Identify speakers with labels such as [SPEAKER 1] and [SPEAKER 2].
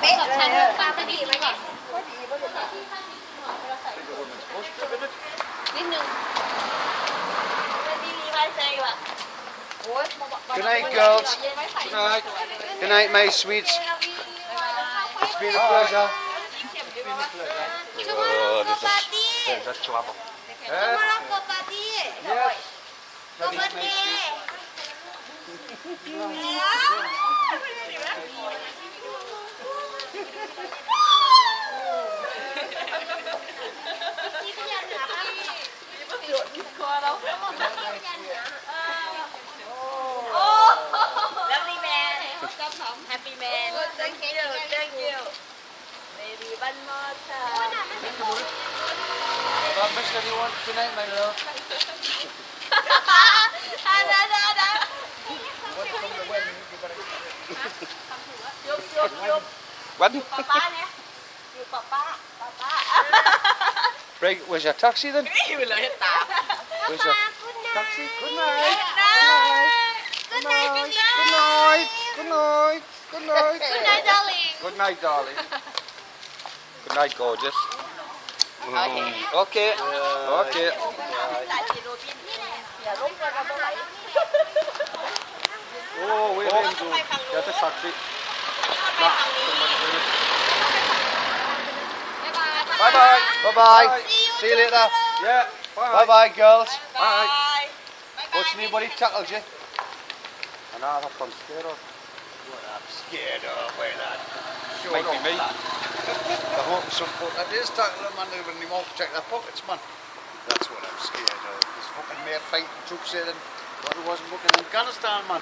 [SPEAKER 1] เป๊ะเลย
[SPEAKER 2] ฉัน
[SPEAKER 1] อะ
[SPEAKER 2] ตั้งสติไว้ก่อน
[SPEAKER 1] พอดีพอดี
[SPEAKER 2] นิดนึง
[SPEAKER 1] โอ้ย
[SPEAKER 3] Good night, girls. Good night. Good night, my sweets. It's been a pleasure.
[SPEAKER 1] ชูมาลองโกปาร์ตี้
[SPEAKER 3] That's clever.
[SPEAKER 1] ชูมาลองโกปาร์ตี้
[SPEAKER 3] Yes.
[SPEAKER 1] โก
[SPEAKER 2] Lovely man Happy man Thank you, thank you Maybe one more time Thank you What mission you want papa, papa.
[SPEAKER 3] Break. Where's your taxi then? Where's your taxi? Good night.
[SPEAKER 1] Good night.
[SPEAKER 3] Good night. Good night. Good night.
[SPEAKER 2] Good night, darling.
[SPEAKER 3] Good night, darling. Good night, gorgeous.
[SPEAKER 2] Okay.
[SPEAKER 3] Okay. Oh, we're in. Get a taxi. Nah, Bye bye. Bye bye. See you later. Yeah. Bye bye, girls. Bye. What's anybody tackled you? I know that's what I'm scared of. What I'm scared of, where that? Might be me. They're hoping some folk that is tackle them and they really won't protect their pockets, man. That's what I'm scared of. There's fucking more fighting troops here than what there was in fucking Afghanistan, man.